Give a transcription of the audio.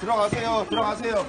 들어가세요. 들어가세요. 어,